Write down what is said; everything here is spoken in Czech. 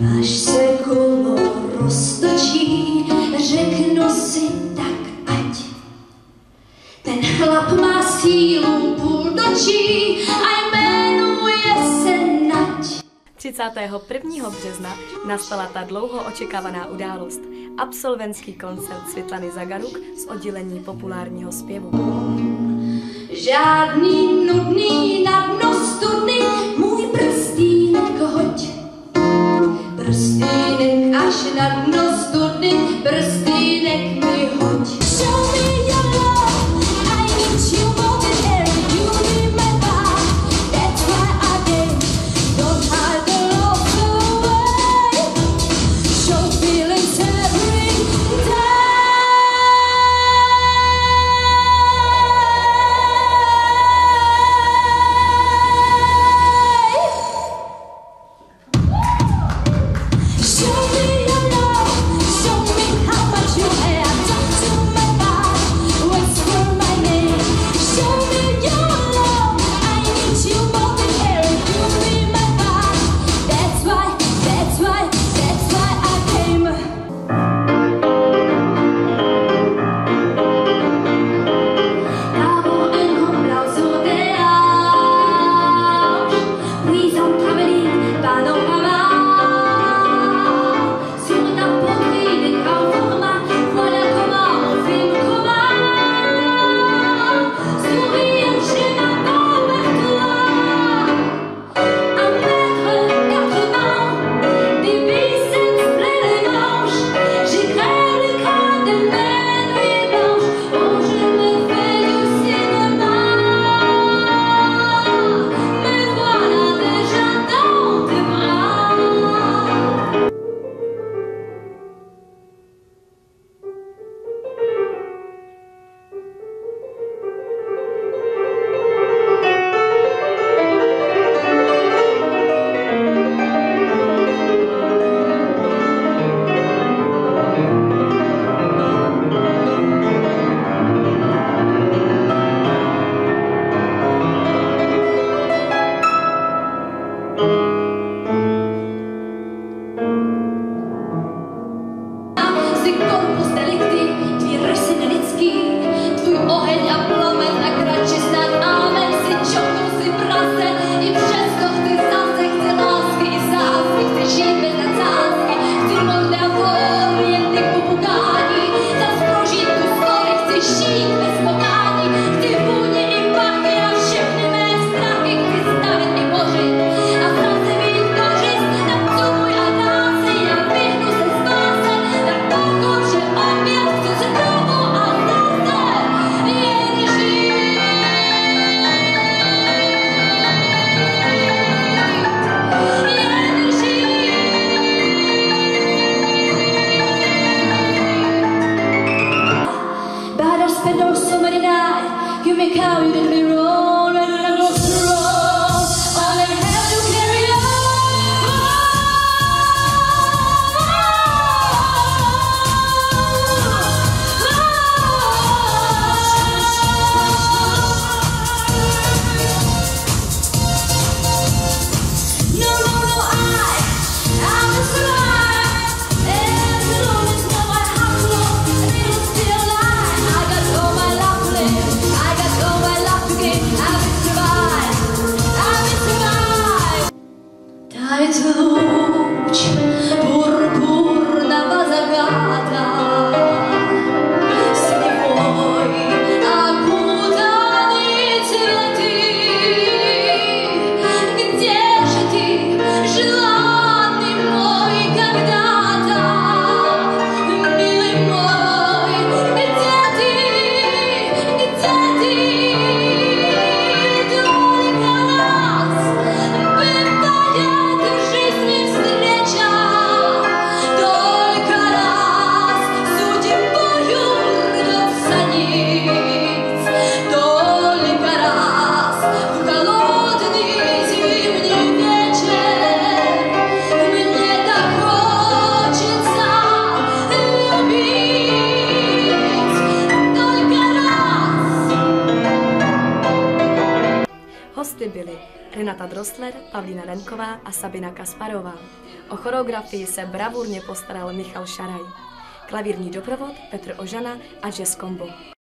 Až se kolo roztočí, řeknu si tak ať. Ten chlap má sílu půl a jmenuje se Nať. 31. března nastala ta dlouho očekávaná událost. Absolventský koncert Světlany Zagaruk z oddělení populárního zpěvu. Žádný todo possível. me you did me wrong, and I. I have to carry on. Oh, oh, oh. No. hosty byly Renata Drostler, Pavlína Renková a Sabina Kasparová. O choreografii se bravurně postaral Michal Šaraj. Klavírní doprovod Petr Ožana a jazz combo.